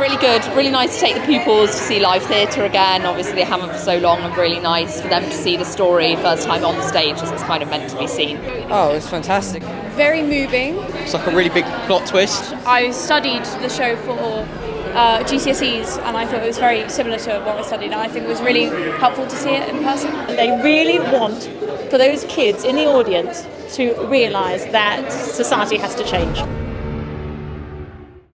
really good. Really nice to take the pupils to see live theatre again. Obviously, they haven't for so long, and really nice for them to see the story first time on the stage as it's kind of meant to be seen. Oh, it's fantastic. Very moving. It's like a really big plot twist. I studied the show for uh, GCSEs and I thought it was very similar to what I studied and I think it was really helpful to see it in person. They really want for those kids in the audience to realise that society has to change.